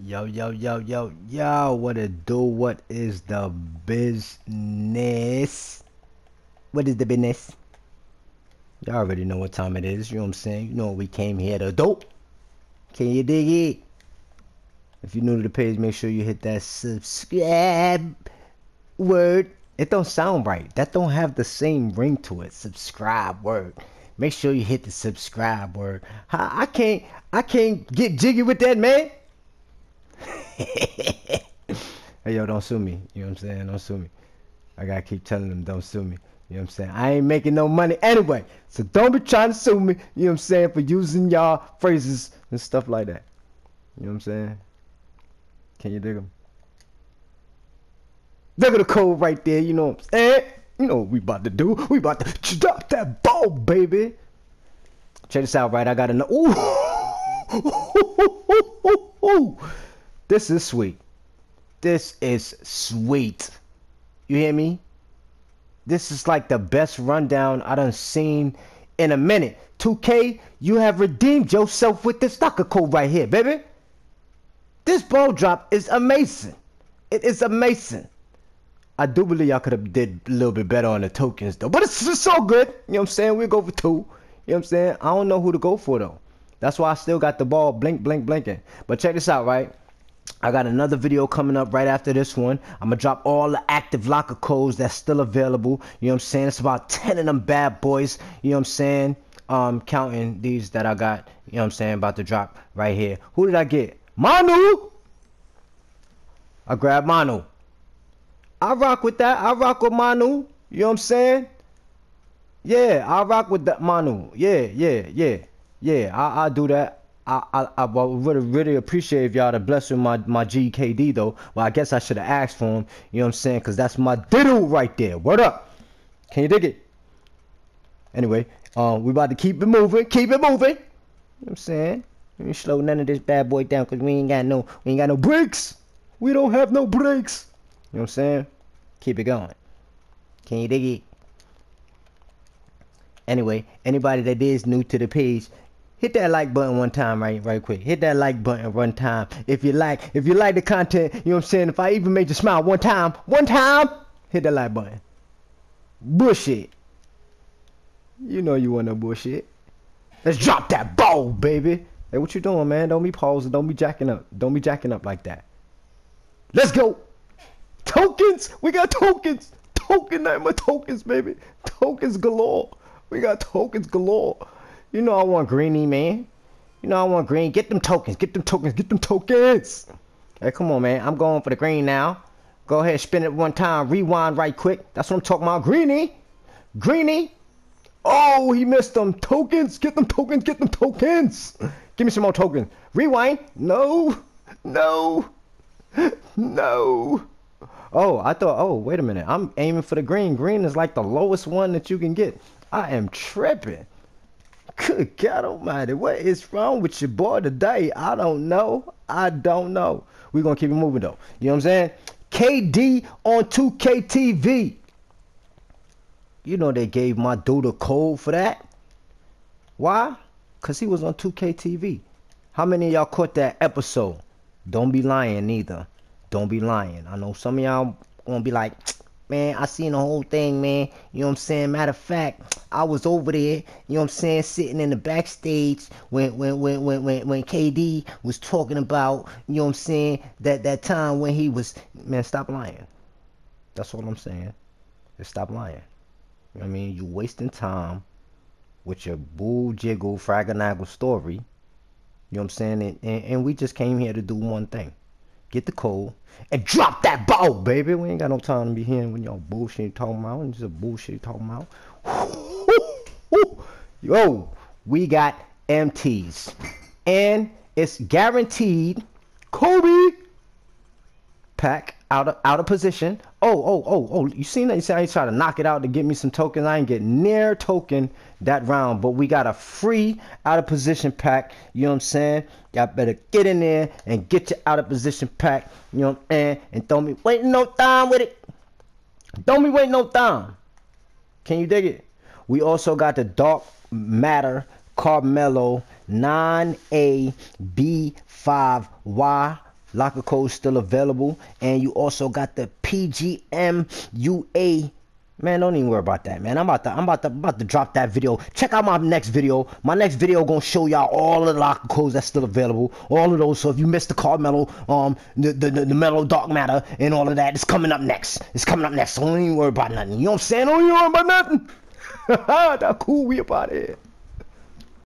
Yo, yo, yo, yo, yo, what it do? What is the business? What is the business? Y'all already know what time it is, you know what I'm saying? You know we came here to do. Can you dig it? If you're new to the page, make sure you hit that subscribe word. It don't sound right. That don't have the same ring to it. Subscribe word. Make sure you hit the subscribe word. I, I can't I can't get jiggy with that man. hey yo, don't sue me. You know what I'm saying? Don't sue me. I gotta keep telling them don't sue me. You know what I'm saying? I ain't making no money anyway. So don't be trying to sue me, you know what I'm saying, for using y'all phrases and stuff like that. You know what I'm saying? Can you dig them? Look at the code right there, you know what I'm saying? You know what we about to do. We about to drop that ball, baby. Check this out, right? I got another. Ooh. This is sweet. This is sweet. You hear me? This is like the best rundown I done seen in a minute. 2K, you have redeemed yourself with this locker code right here, baby. This ball drop is amazing. It is amazing. I do believe I could have did a little bit better on the tokens though. But it's just so good. You know what I'm saying? We'll go for two. You know what I'm saying? I don't know who to go for though. That's why I still got the ball blink, blink, blinking. But check this out, right? I got another video coming up right after this one. I'm gonna drop all the active locker codes that's still available. You know what I'm saying? It's about 10 of them bad boys. You know what I'm saying? Um, counting these that I got, you know what I'm saying, about to drop right here. Who did I get? Manu! I grabbed Manu. I rock with that. I rock with Manu. You know what I'm saying? Yeah, I rock with that Manu. Yeah, yeah, yeah. Yeah, I, I do that. I, I, I would really appreciate if y'all to bless with my, my GKD though. Well, I guess I should have asked for him. You know what I'm saying? Because that's my diddle right there. What up? Can you dig it? Anyway, um, we about to keep it moving. Keep it moving. You know what I'm saying? We ain't slow none of this bad boy down because we ain't got no we ain't got no brakes. We don't have no brakes. You know what I'm saying? Keep it going. Can you dig it? Anyway, anybody that is new to the page, hit that like button one time right right quick. Hit that like button one time. If you like if you like the content you know what i'm saying? If i even made you smile one time one time hit that like button. Bullshit. You know you want no bullshit. Let's drop that ball baby. Hey what you doing man? Don't be pausing. Don't be jacking up. Don't be jacking up like that. Let's go. Tokens. We got tokens. Token number tokens baby. Tokens galore. We got tokens galore you know I want greeny, man. You know I want green. Get them tokens. Get them tokens. Get them tokens. Hey, come on, man. I'm going for the green now. Go ahead, spin it one time. Rewind right quick. That's what I'm talking about. Greeny. Greeny. Oh, he missed them tokens. Get them tokens. Get them tokens. Give me some more tokens. Rewind. No. No. No. Oh, I thought, oh, wait a minute. I'm aiming for the green. Green is like the lowest one that you can get. I am tripping. Good God Almighty, what is wrong with your boy today? I don't know. I don't know. We're gonna keep it moving though. You know what I'm saying? KD on 2K TV. You know they gave my dude a code for that. Why? Cause he was on 2K TV. How many y'all caught that episode? Don't be lying neither. Don't be lying. I know some of y'all gonna be like, man. I seen the whole thing, man. You know what I'm saying? Matter of fact, I was over there, you know what I'm saying, sitting in the backstage when when when when when, when KD was talking about, you know what I'm saying, that that time when he was man, stop lying. That's all I'm saying. Just stop lying. You know I mean? You wasting time with your bull jiggle fraganagle story. You know what I'm saying? And, and, and we just came here to do one thing get the code, and drop that ball, baby. We ain't got no time to be hearing when y'all bullshit talking about. Just bullshit talking about. Yo, we got MTs. And it's guaranteed Kobe pack out of out of position. Oh, oh, oh, oh, you seen that? You see how he tried to knock it out to get me some tokens. I ain't get near token that round, but we got a free out of position pack. You know what I'm saying? Y'all better get in there and get your out of position pack. You know what I'm saying? And don't be waiting no time with it. Don't be waiting no time. Can you dig it? We also got the dark matter Carmelo 9A B5Y Locker code still available, and you also got the PGM UA. Man, don't even worry about that, man. I'm about to, I'm about to, about to drop that video. Check out my next video. My next video gonna show y'all all the locker codes that's still available, all of those. So if you missed the Carmelo, um, the the the, the Melo Dark Matter and all of that, it's coming up next. It's coming up next. So don't even worry about nothing. You know what I'm saying? Don't even worry about nothing. that cool. We about it.